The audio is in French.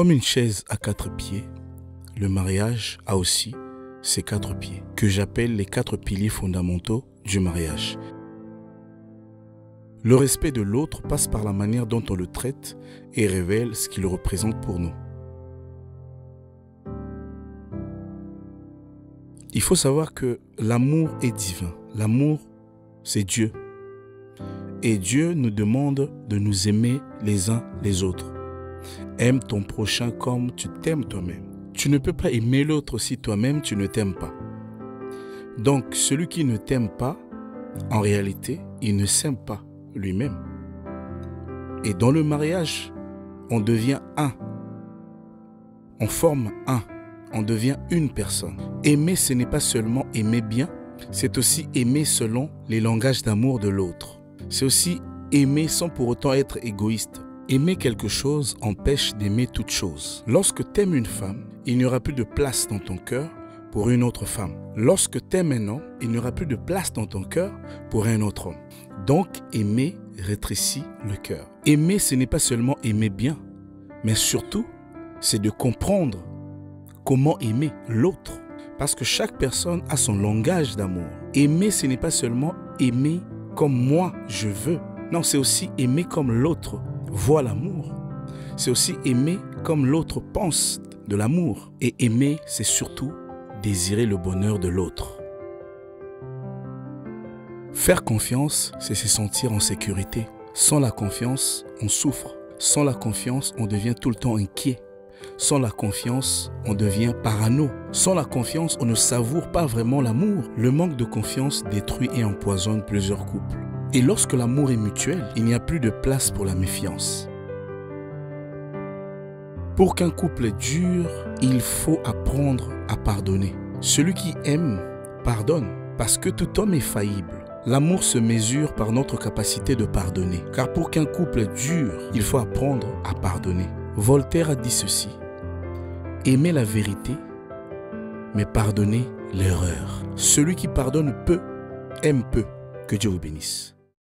Comme une chaise à quatre pieds, le mariage a aussi ses quatre pieds, que j'appelle les quatre piliers fondamentaux du mariage. Le respect de l'autre passe par la manière dont on le traite et révèle ce qu'il représente pour nous. Il faut savoir que l'amour est divin. L'amour, c'est Dieu. Et Dieu nous demande de nous aimer les uns les autres. Aime ton prochain comme tu t'aimes toi-même. Tu ne peux pas aimer l'autre si toi-même tu ne t'aimes pas. Donc celui qui ne t'aime pas, en réalité, il ne s'aime pas lui-même. Et dans le mariage, on devient un. On forme un. On devient une personne. Aimer, ce n'est pas seulement aimer bien, c'est aussi aimer selon les langages d'amour de l'autre. C'est aussi aimer sans pour autant être égoïste. Aimer quelque chose empêche d'aimer toute chose. Lorsque tu aimes une femme, il n'y aura plus de place dans ton cœur pour une autre femme. Lorsque tu aimes un homme, il n'y aura plus de place dans ton cœur pour un autre homme. Donc aimer rétrécit le cœur. Aimer, ce n'est pas seulement aimer bien, mais surtout, c'est de comprendre comment aimer l'autre. Parce que chaque personne a son langage d'amour. Aimer, ce n'est pas seulement aimer comme moi je veux. Non, c'est aussi aimer comme l'autre voit l'amour. C'est aussi aimer comme l'autre pense de l'amour. Et aimer, c'est surtout désirer le bonheur de l'autre. Faire confiance, c'est se sentir en sécurité. Sans la confiance, on souffre. Sans la confiance, on devient tout le temps inquiet. Sans la confiance, on devient parano. Sans la confiance, on ne savoure pas vraiment l'amour. Le manque de confiance détruit et empoisonne plusieurs couples. Et lorsque l'amour est mutuel, il n'y a plus de place pour la méfiance. Pour qu'un couple dure, il faut apprendre à pardonner. Celui qui aime pardonne, parce que tout homme est faillible. L'amour se mesure par notre capacité de pardonner. Car pour qu'un couple dure, il faut apprendre à pardonner. Voltaire a dit ceci. Aimer la vérité, mais pardonner l'erreur. Celui qui pardonne peu, aime peu. Que Dieu vous bénisse.